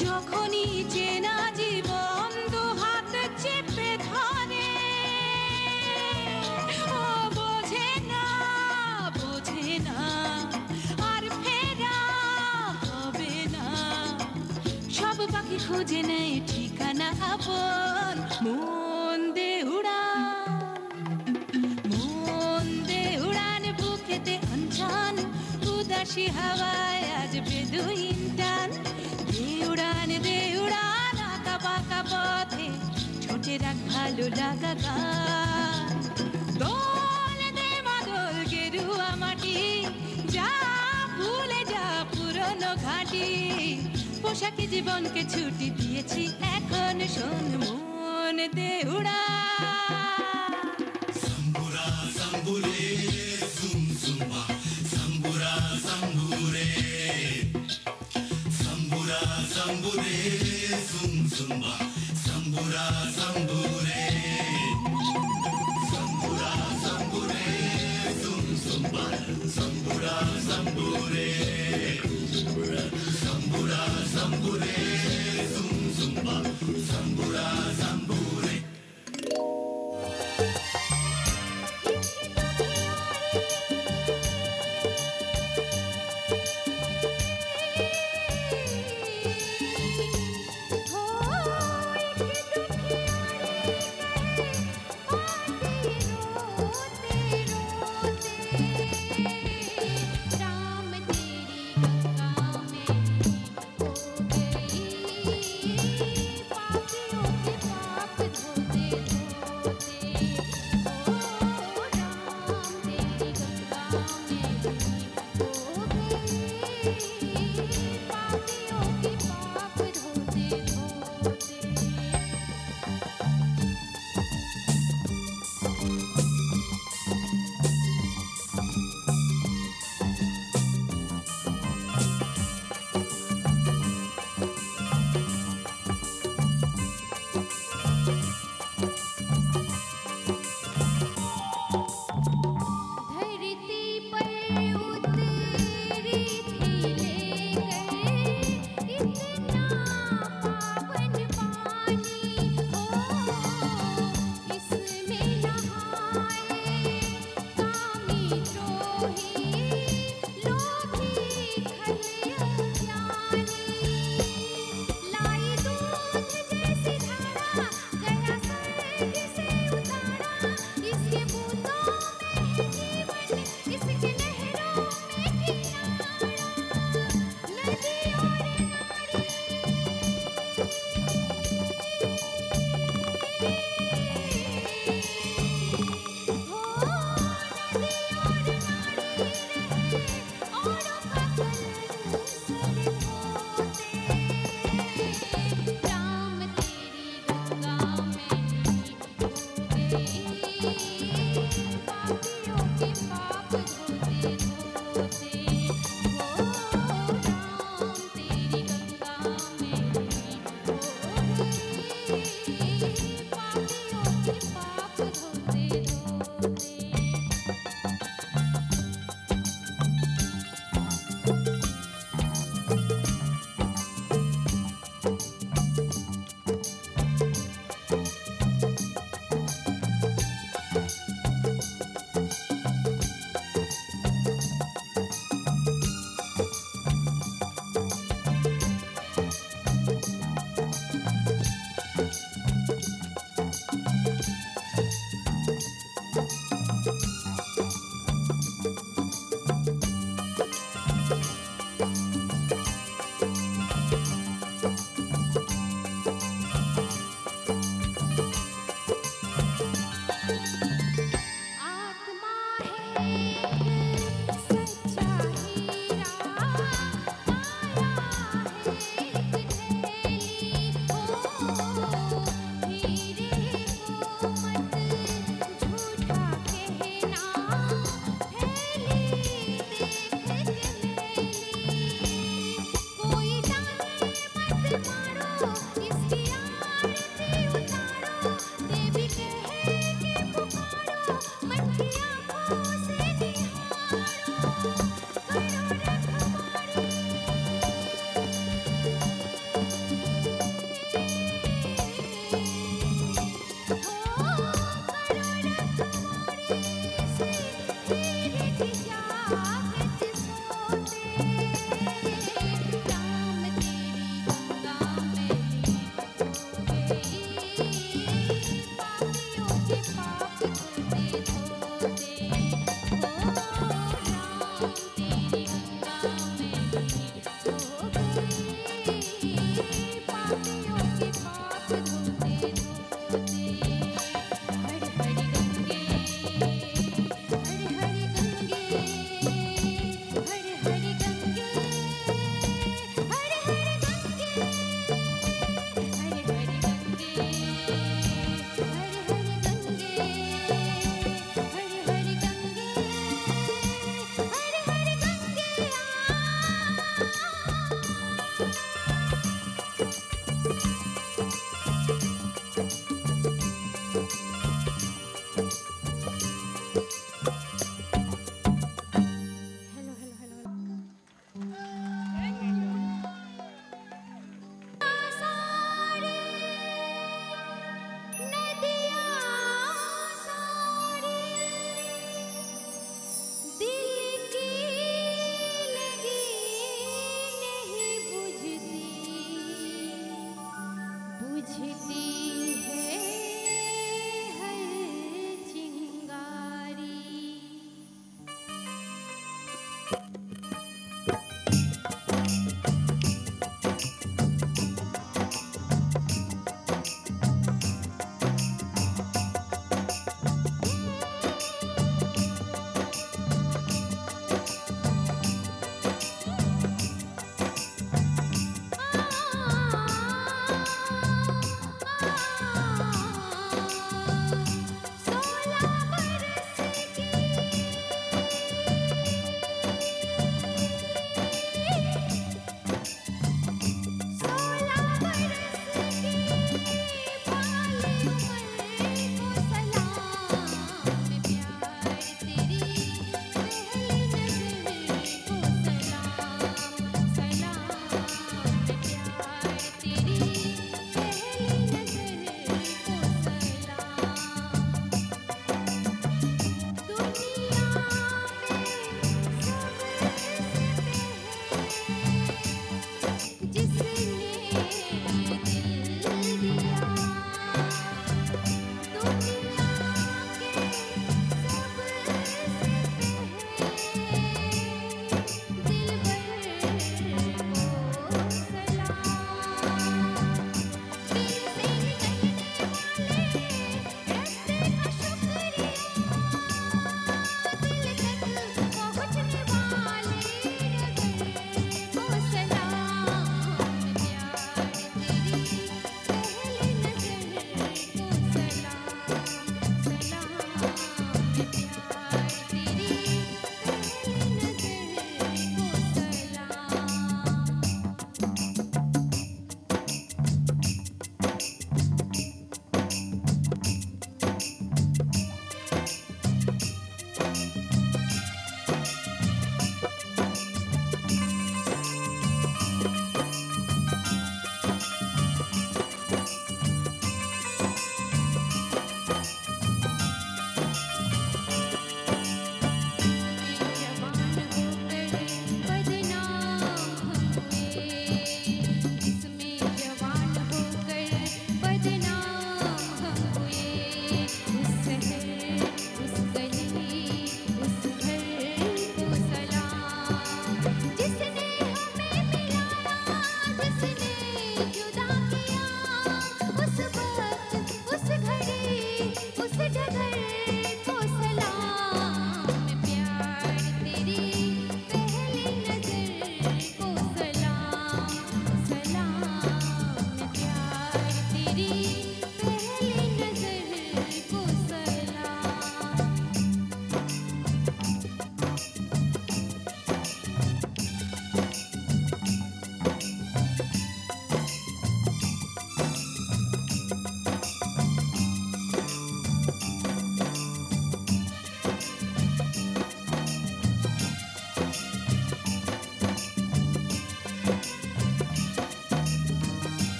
যখনই চেনা জীবন দু হাত চেপে ধরে, ও বোঝে না বোঝে না, আর ফেরা হবে না। সব পাখি খুঁজে নেয় ঠিকানা আপন, মন দে উড়ান, মন দে উড়ান, বুকেতে আনছান, উদাসী হাওয়ায় আজ বেদুইন। পথে ছোটে রাখ ভালো লাগা গান। দে মাদল গেরুয়া মাটি, যা ভুলে যা পুরনো ঘাটি। পোশাকে জীবনকে ছুটি দিয়েছি, এখন শোন মন দে উড়া।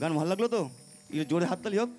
গান ভালো লাগল তো? জোরে হাততালি হোক।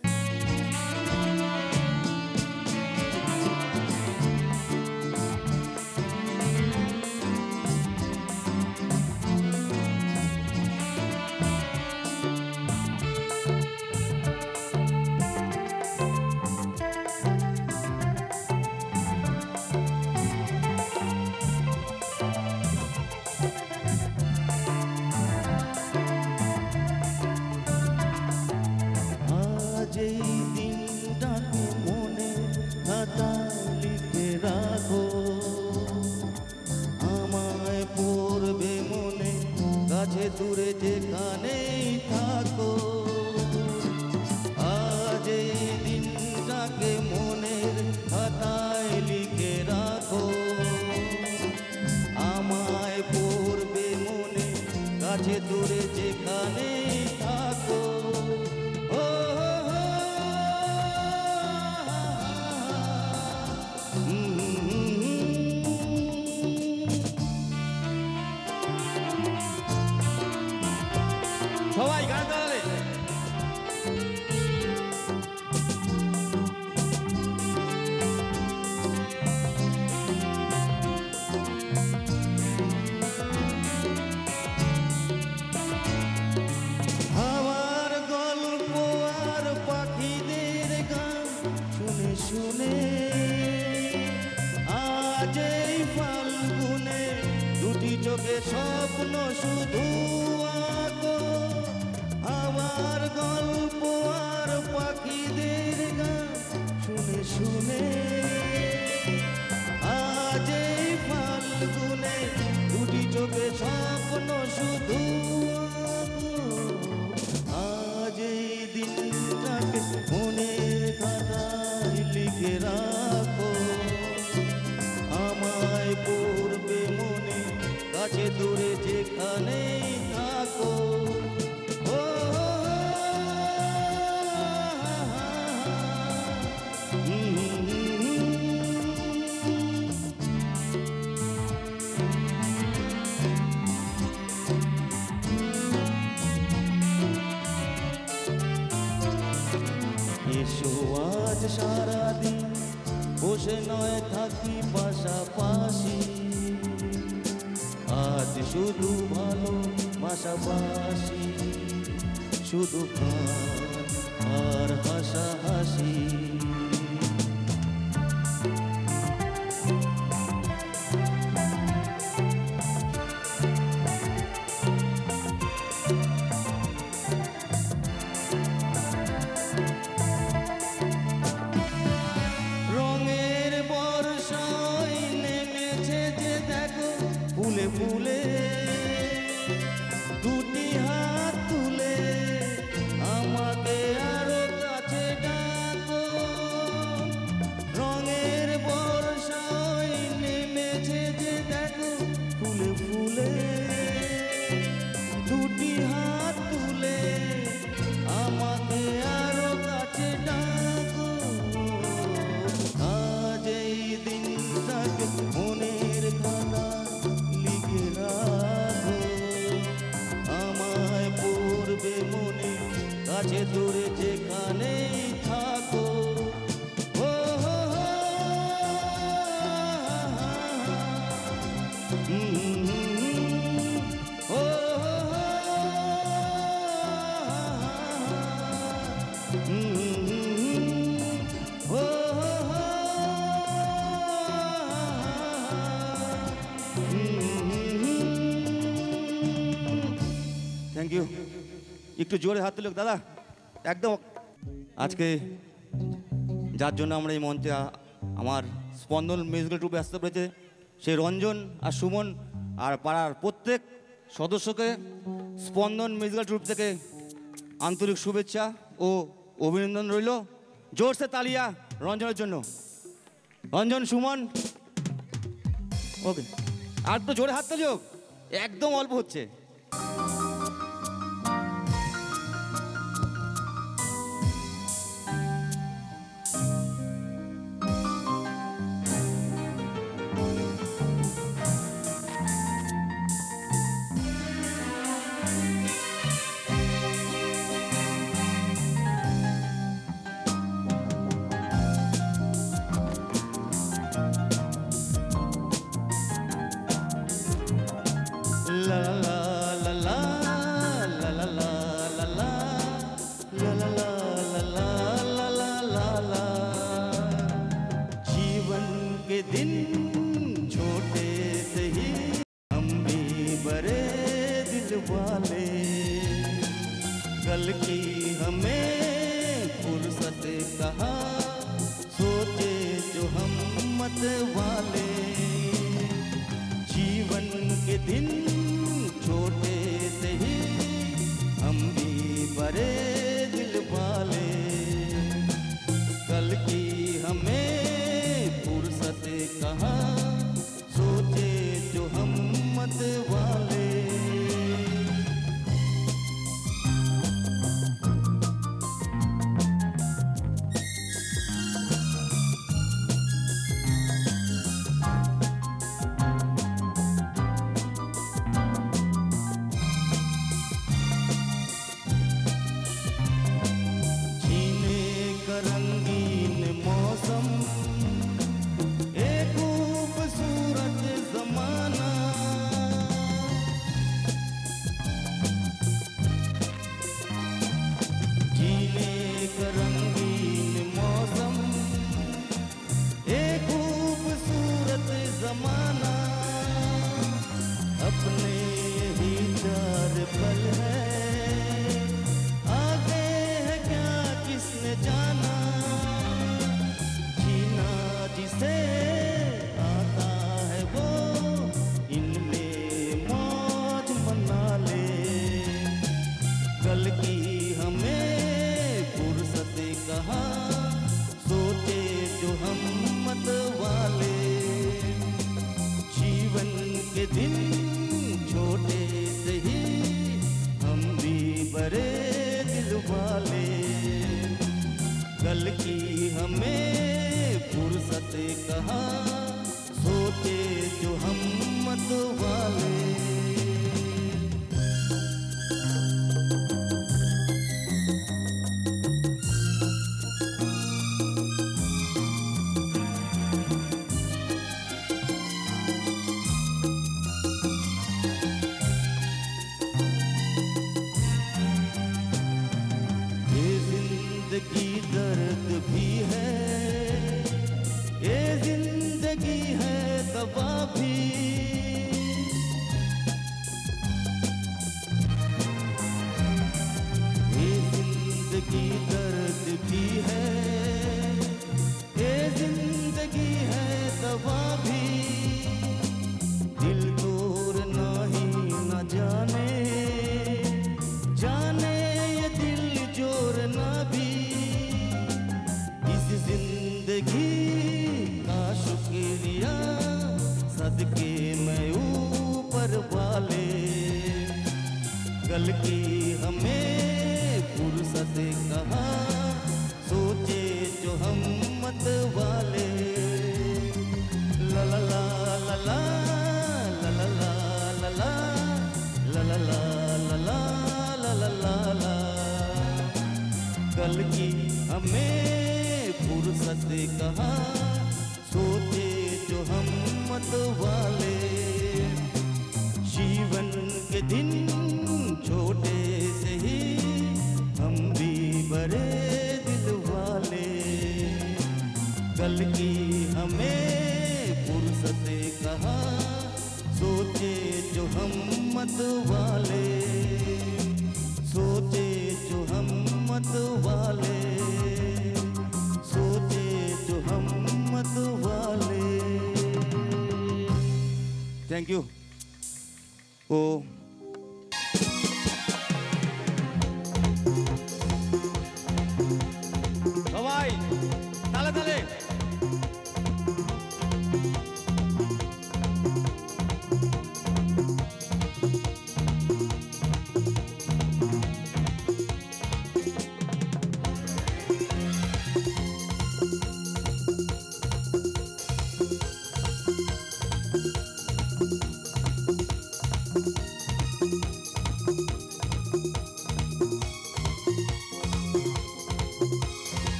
একটু জোরে হাত তুলুক দাদা, একদম। আজকে যার জন্য আমরা এই মঞ্চে আমার স্পন্দন মিউজিক্যাল ট্রুপে আসতে পেরেছে সেই রঞ্জন আর সুমন আর পাড়ার প্রত্যেক সদস্যকে স্পন্দন মিউজিক্যাল ট্রুপ থেকে আন্তরিক শুভেচ্ছা ও অভিনন্দন রইল। জোরসে তালিয়া রঞ্জনের জন্য। রঞ্জন, সুমন। ওকে, আর তো জোরে হাত তালি একদম অল্প হচ্ছে।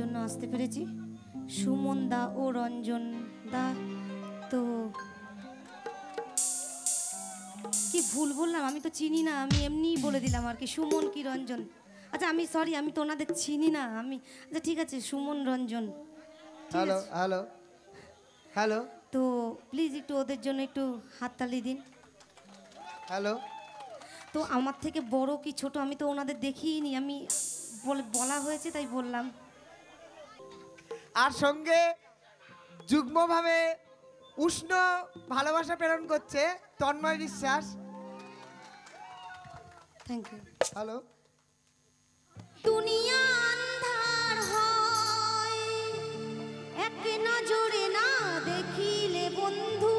জন্য আসতে পেরেছি। সুমন দা ও রঞ্জন দা তো কি ভুল বললাম? আমি তো চিনি না আমি এমনিই বলে দিলাম আর কি। সুমন কি রঞ্জন? আচ্ছা আমি সরি আমি তো ওনাদের চিনি না আমি আচ্ছা ঠিক আছে Suman Ranjan. Hello hello hello তো প্লিজ একটু ওদের জন্য একটু হাততালি দিন। হ্যালো তো আমার থেকে বড় কি ছোট আমি তো ওনাদের দেখিনি আমি বলে বলা হয়েছে তাই বললাম। আর সঙ্গে যুগ্মভাবে উষ্ণ ভালোবাসা প্রেরণ করছে তন্ময় বিশ্বাস। থ্যাংক ইউ হ্যালো দুনিয়া আন্ধার হয়। এক নজরে না দেখিলে বন্ধু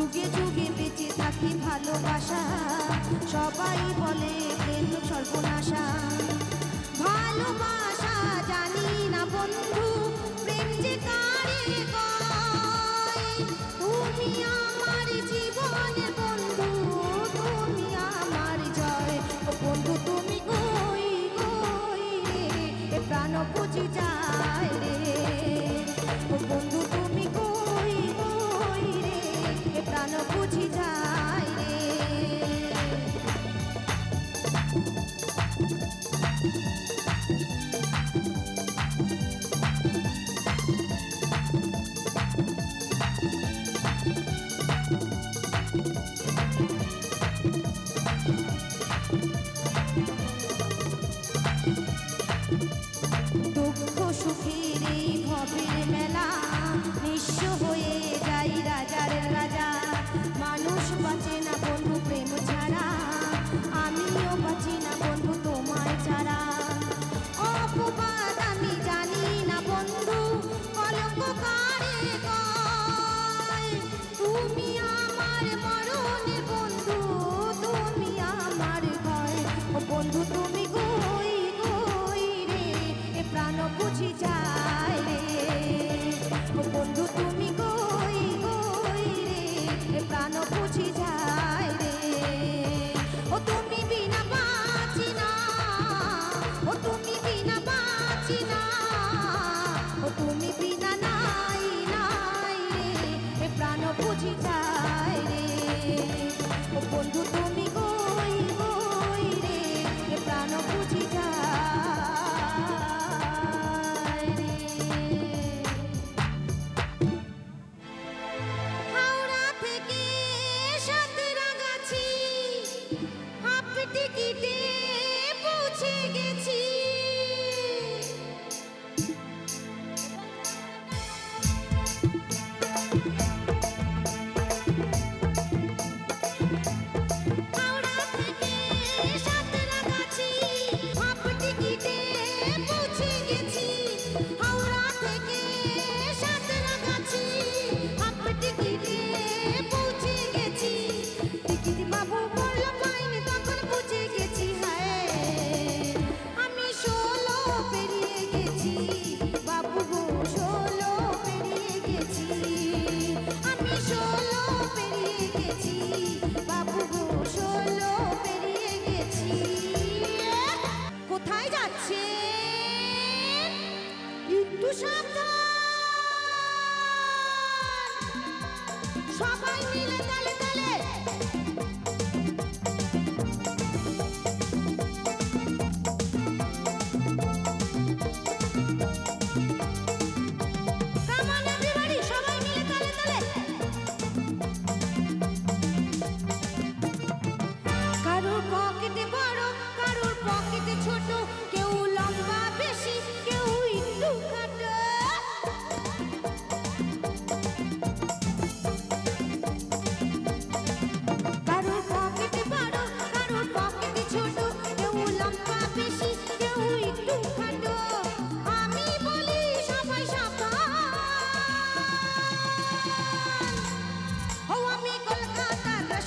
যুগে যুগে বেঁচে থাকি ভালোবাসা। সবাই বলে প্রেম সর্বনাশা। ভালোবাসা জানি না বন্ধু, প্রেম যে কারে তুমি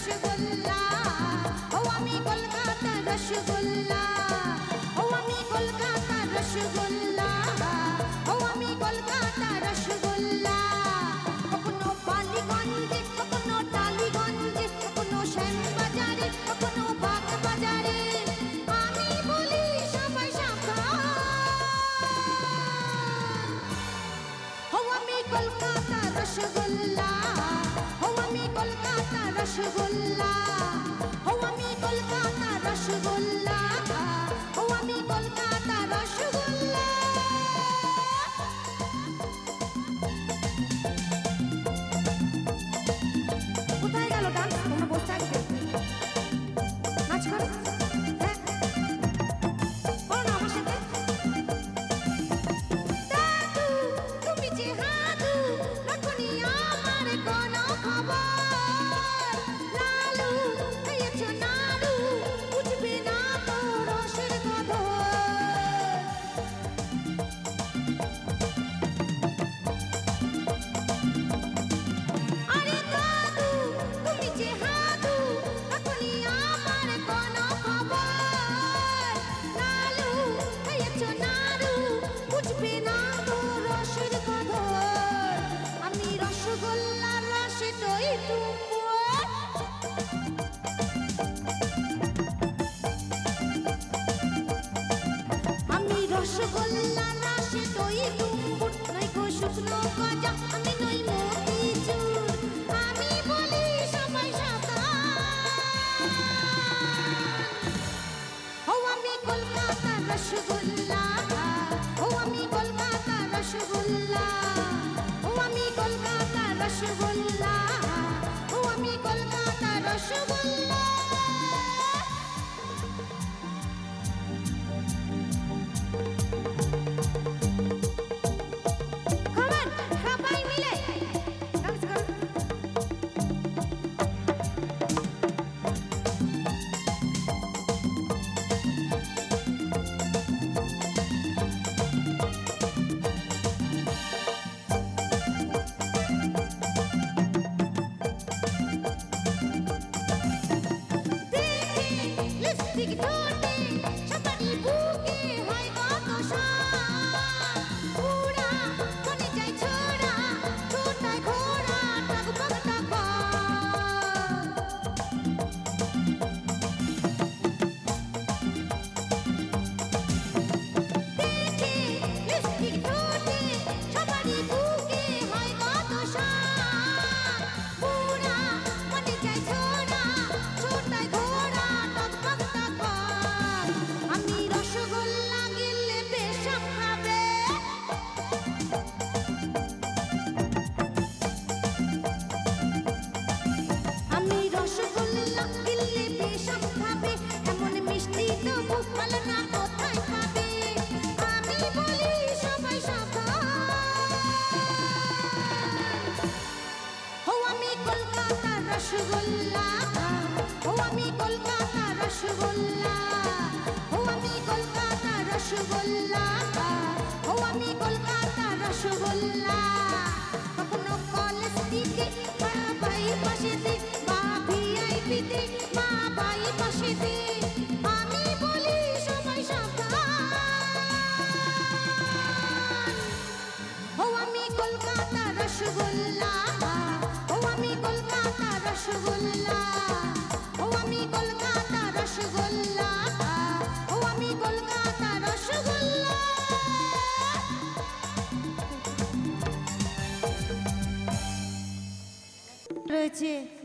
রসগোল্লা। ও আমি কলকাতার রসগোল্লা। রসগোল্লা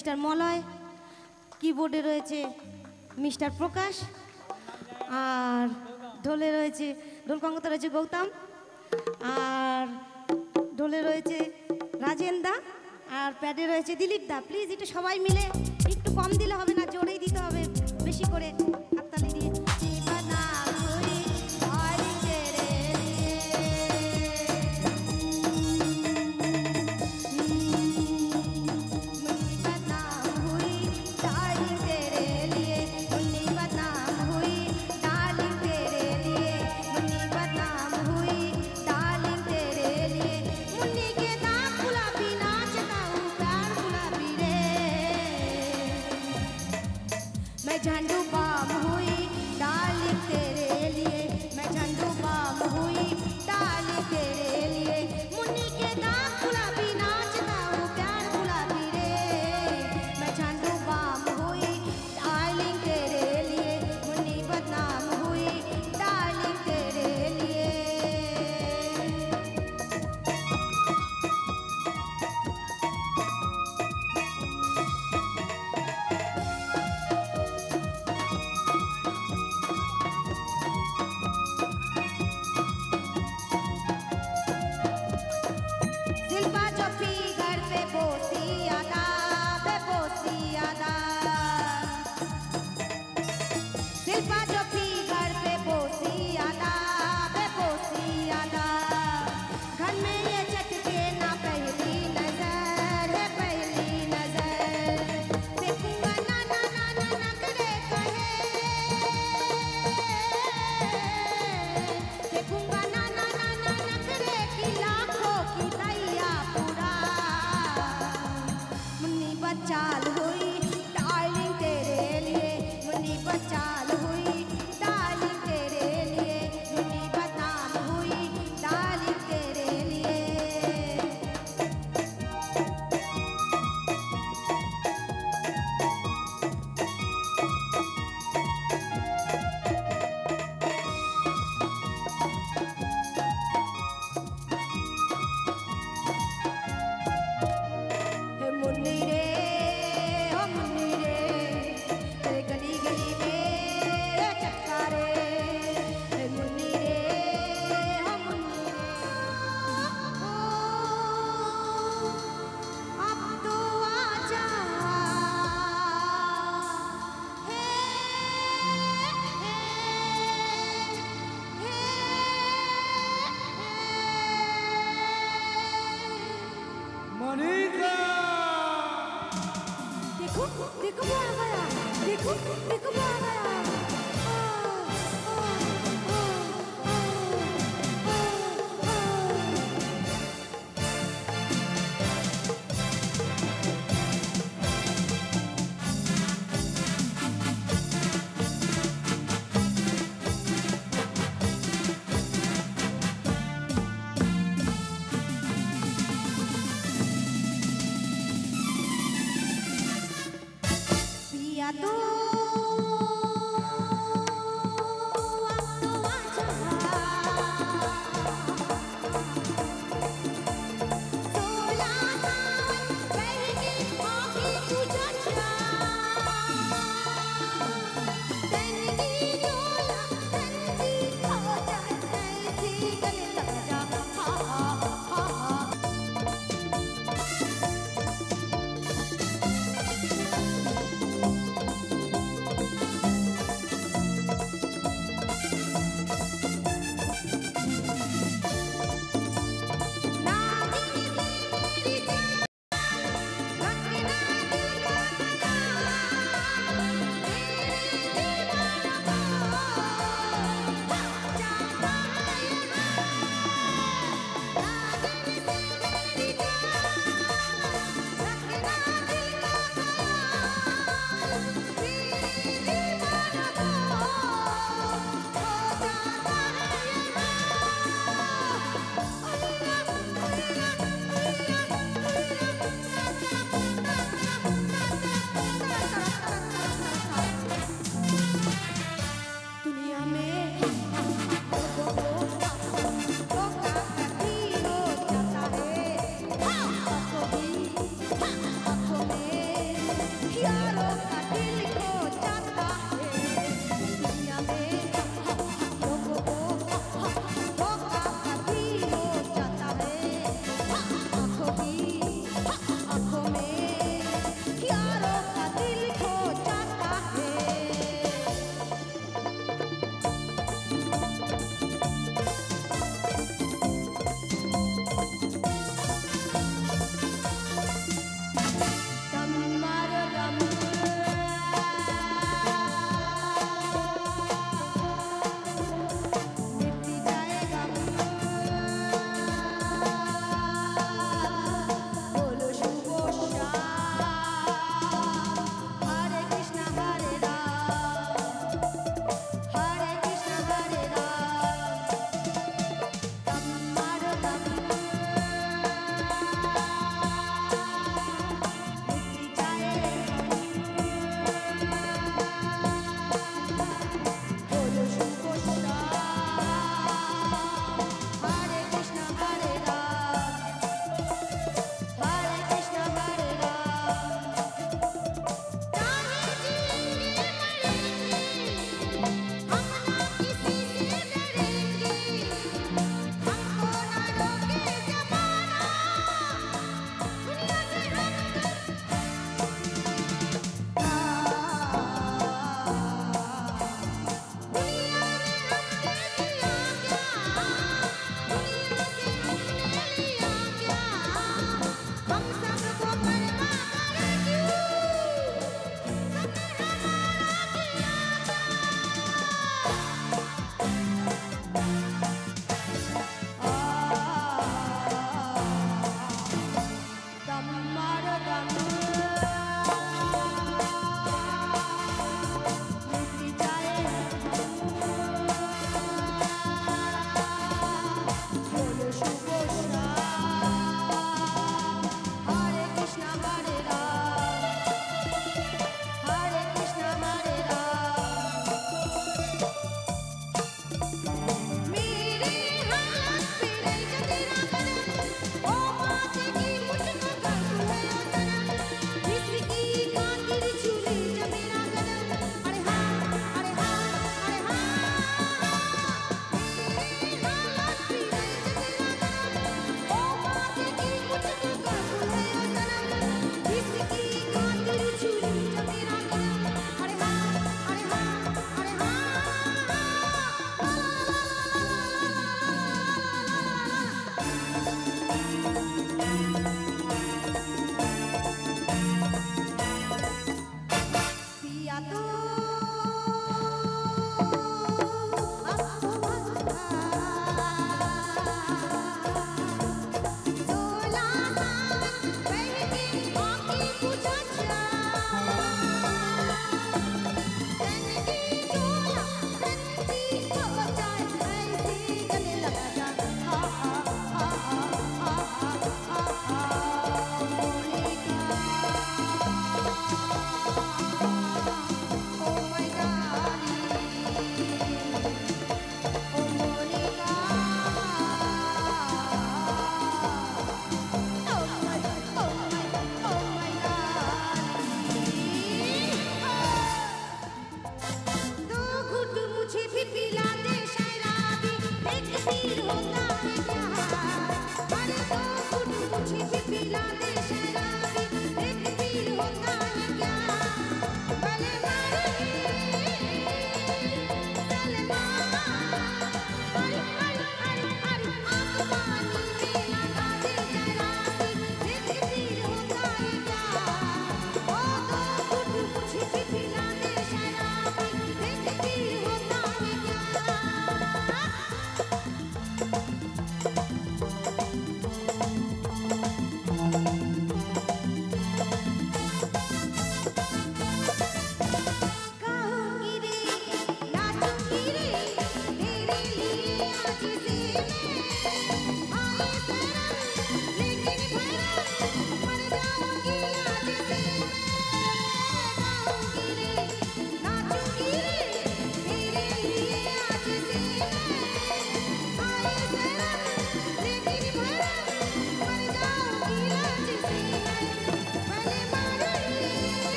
মিস্টার মলয় কিবোর্ডে রয়েছে মিস্টার প্রকাশ, আর ঢোলে রয়েছে ঢোলকঙ্গতে রয়েছে গৌতম, আর ঢোলে রয়েছে রাজেন দা আর প্যাডে রয়েছে দিলীপ দা। প্লিজ এটা সবাই মিলে একটু কম দিলে হবে না, জোরেই দিতে হবে বেশি করে। আপনার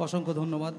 অসংখ্য ধন্যবাদ।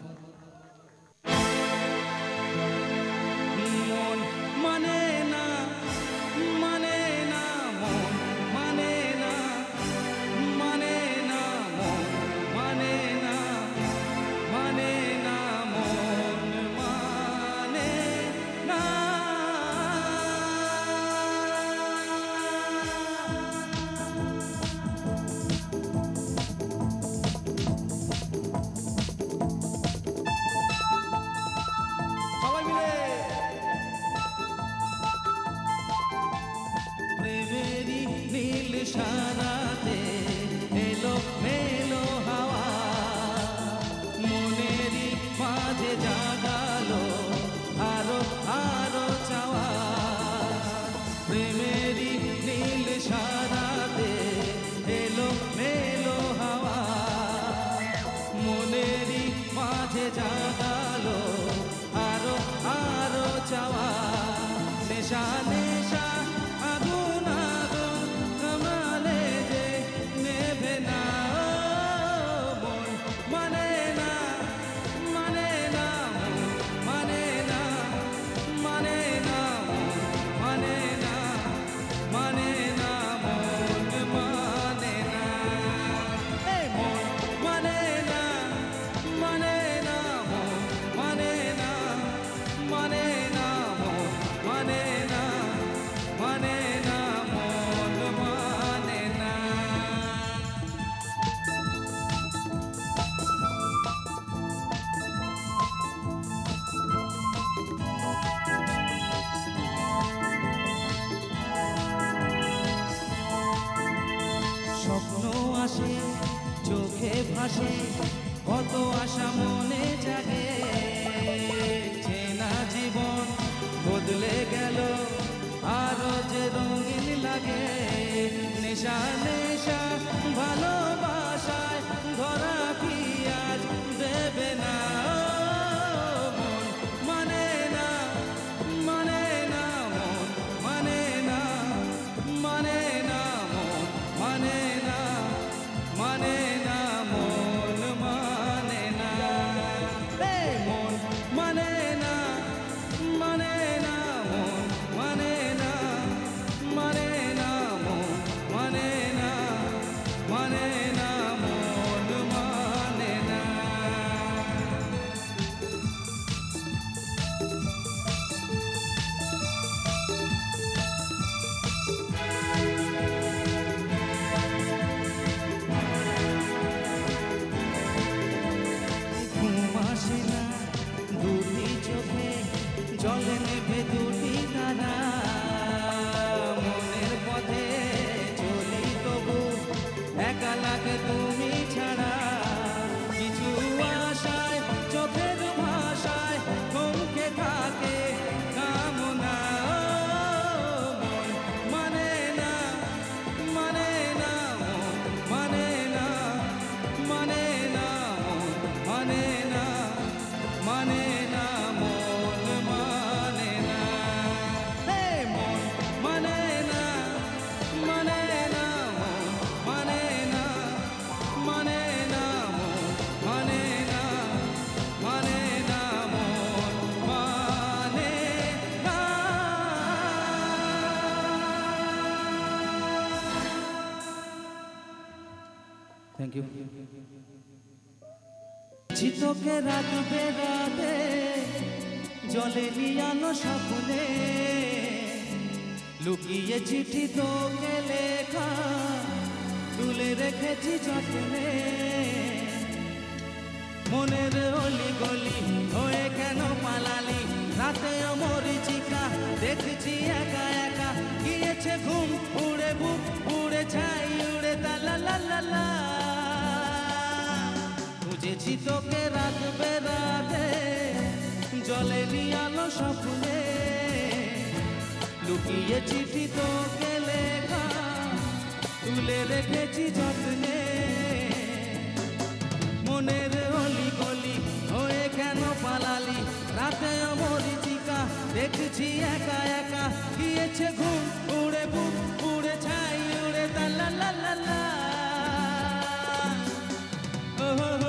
চোখে রাত বেড়াতে জলে লিয়ানো সাপুনে লুকিয়ে চিঠি তোকে লেখা, তুলে রেখেছি যত্নে। মনের অলি গলি হয়ে কেন পালালি? রাতে অমরিচিকা দেখছি একা একা। গিয়েছে ঘুম, উড়ে বুক, উড়ে ছাই, উড়ে তালা লালা লা লা। বুঝি তোকে রাখবে রাধে, জলে নিয়ালো স্বপ্নে। লুকিয়ে চিঠি তোকে লেখা, তুলে রেখেছি যত্নে। মনের অলি গলি হয়ে কেন পালালি? রাতে অমরিচিকা দেখছি একা একা। গিয়েছে ঘুম, উড়ে বুক, উড়ে ছাই, উড়ে তালা, লা লা লা। oh.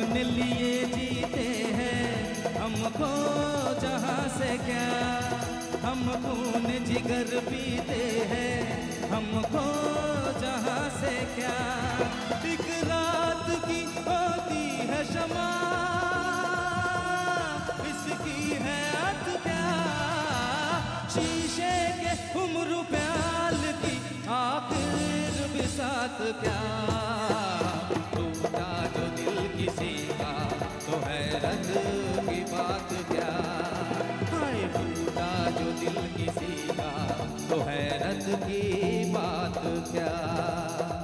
अपने लिए जीते हैं। हमको जहाँ से क्या, हम खून जिगर पीते हैं। हमको जहाँ से क्या, एक रात की होती है क्षमा। इसकी है अत क्या, शीशे के उम्र प्याल की आखिर बिसात क्या। का, जो दिल किसी का तो हैरत की बात क्या? हाय बनता जो दिल किसी का तो हैरत की बात क्या?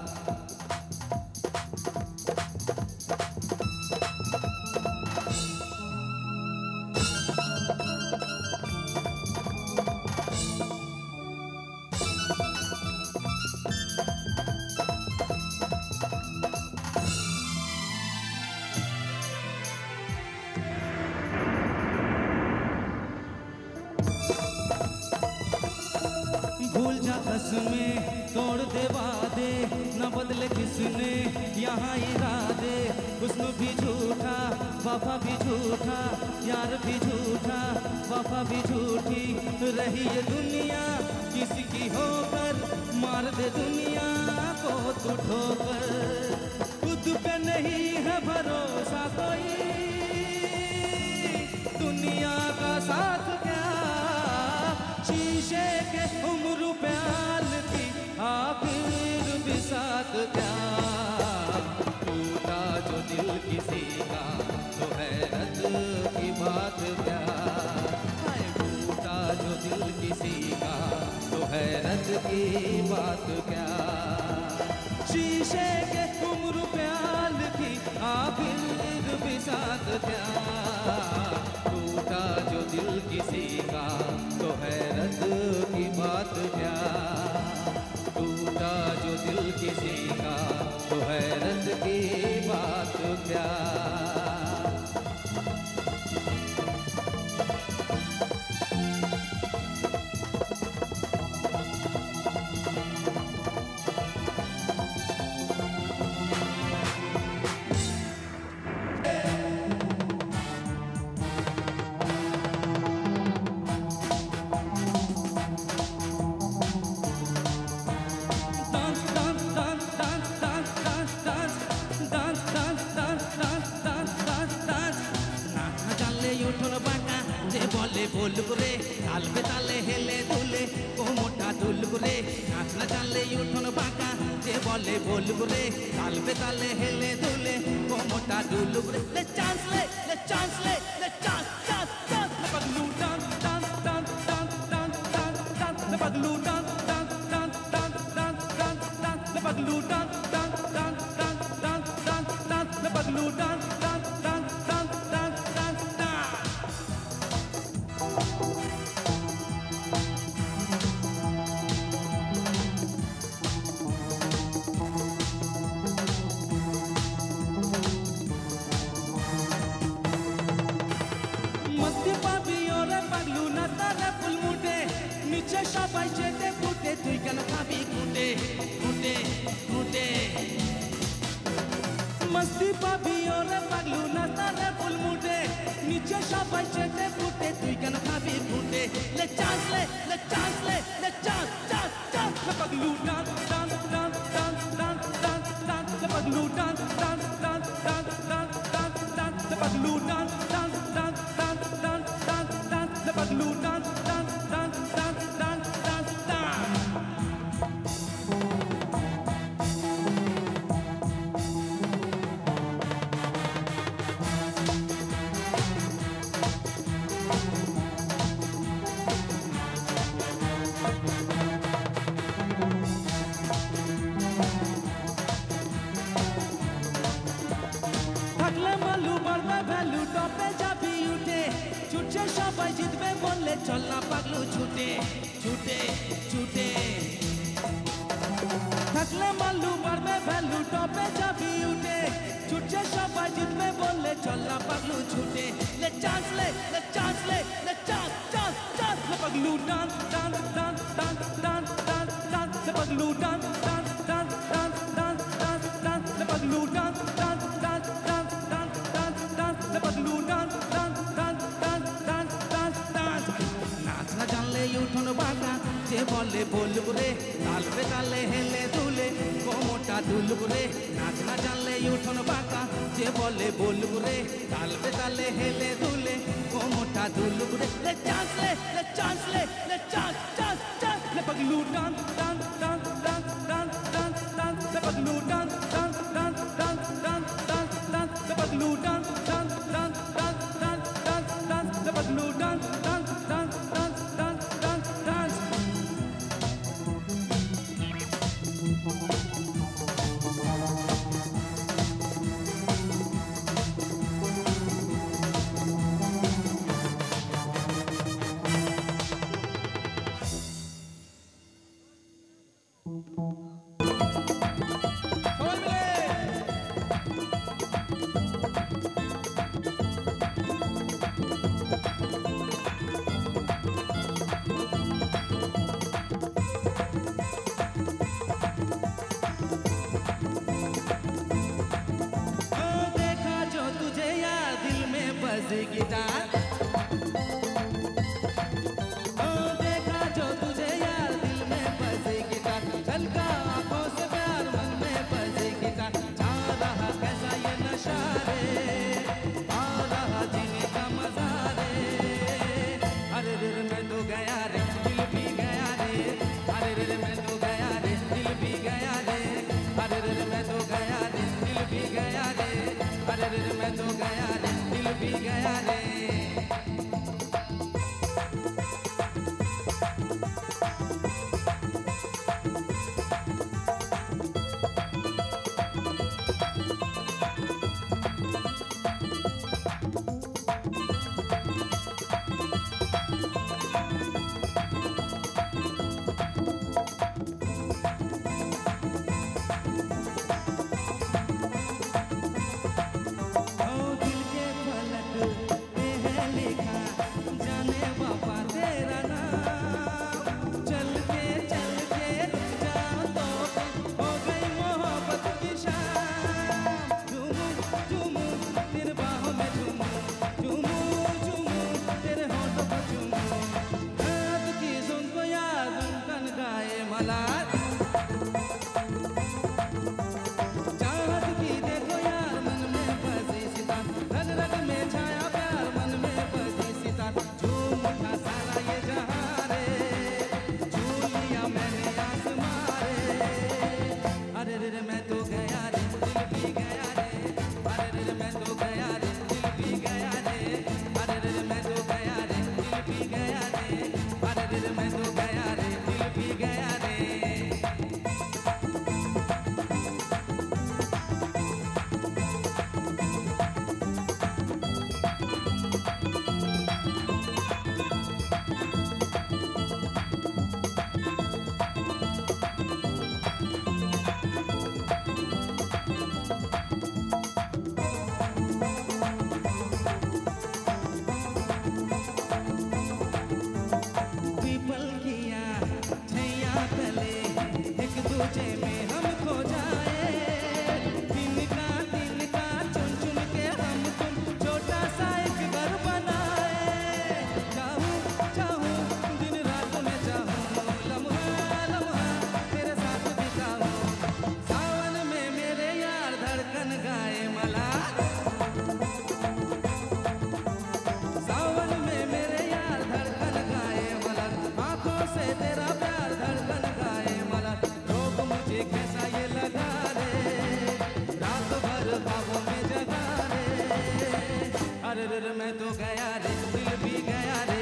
तो गया रे, दिल भी गया रे।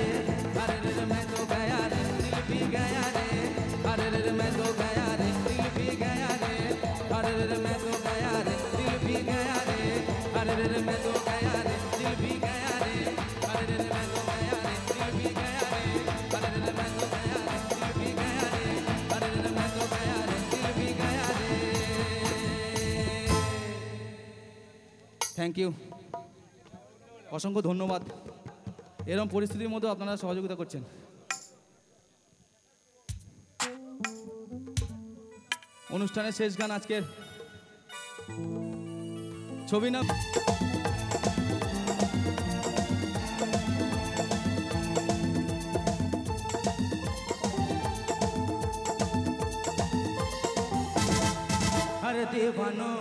अरे रे, मैं तो गया रे, दिल भी गया रे। अरे रे, मैं तो गया रे, दिल भी गया रे। अरे रे, मैं तो गया रे, दिल भी गया रे। अरे रे, मैं तो गया रे, दिल भी गया रे। अरे रे, मैं तो गया रे, दिल भी गया रे। अरे रे, मैं तो गया रे, दिल भी गया रे। अरे रे, मैं तो गया रे, दिल भी गया रे। थैंक यू অসংখ্য ধন্যবাদ এরকম পরিস্থিতির মধ্যে আপনারা সহযোগিতা করছেন অনুষ্ঠানের শেষ গান আজকের ছবি না अरे दीवानो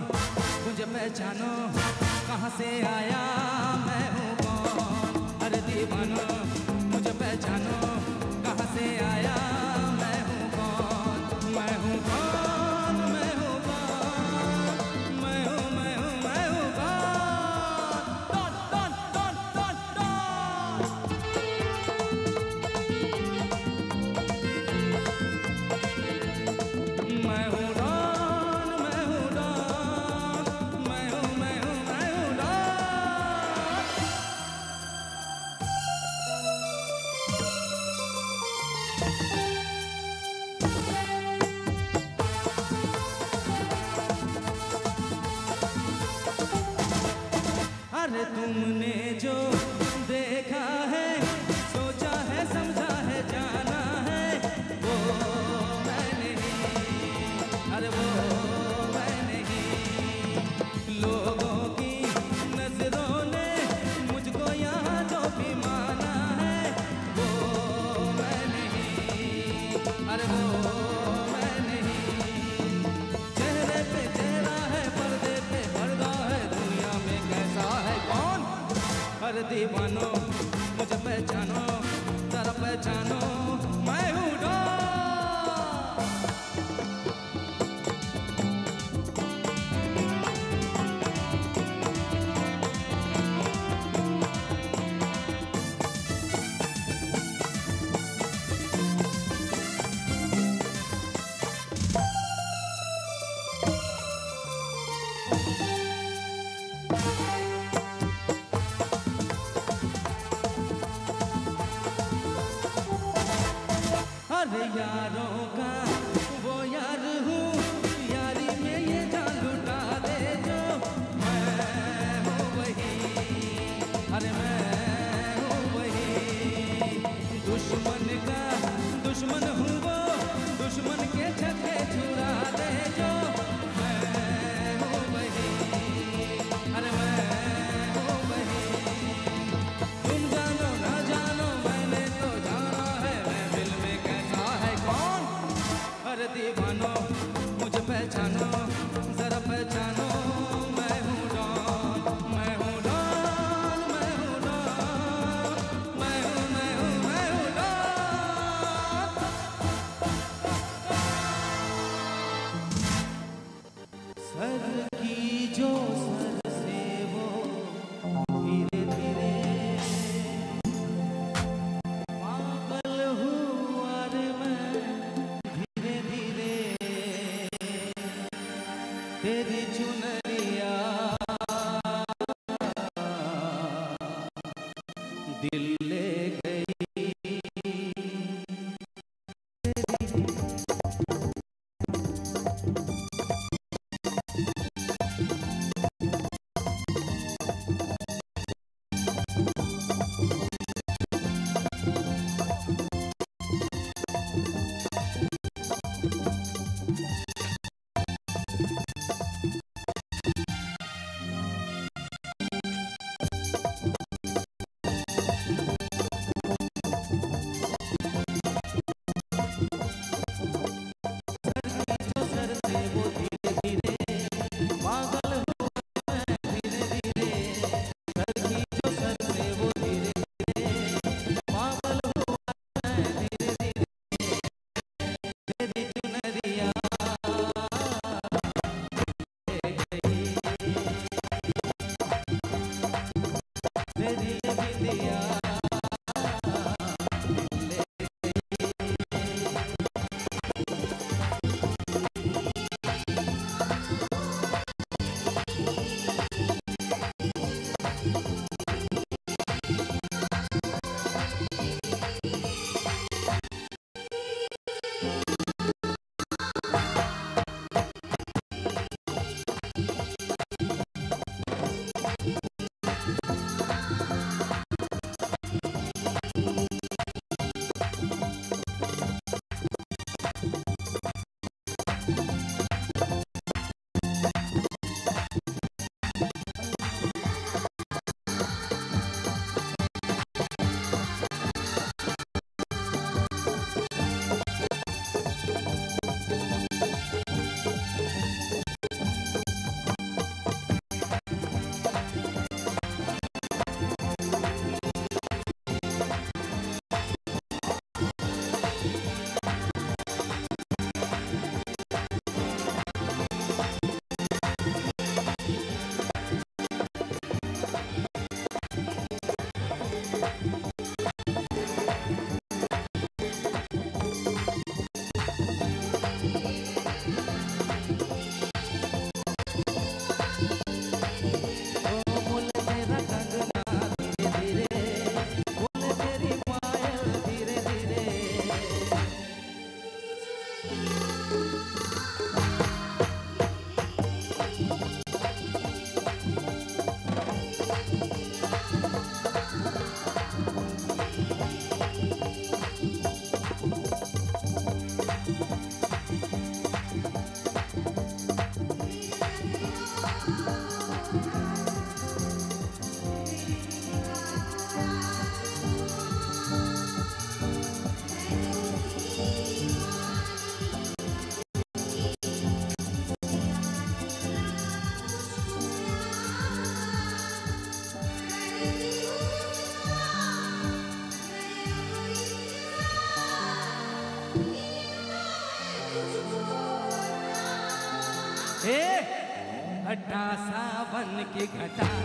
मुझे पहचानो कहाँ से आया मैं हूँ कौन अरे दीवानो मुझे पहचानो कहाँ से आया? सर से वो धीरे धीरे पागल धीरे तेरी चुनरिया que cantar.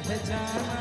पहचाना।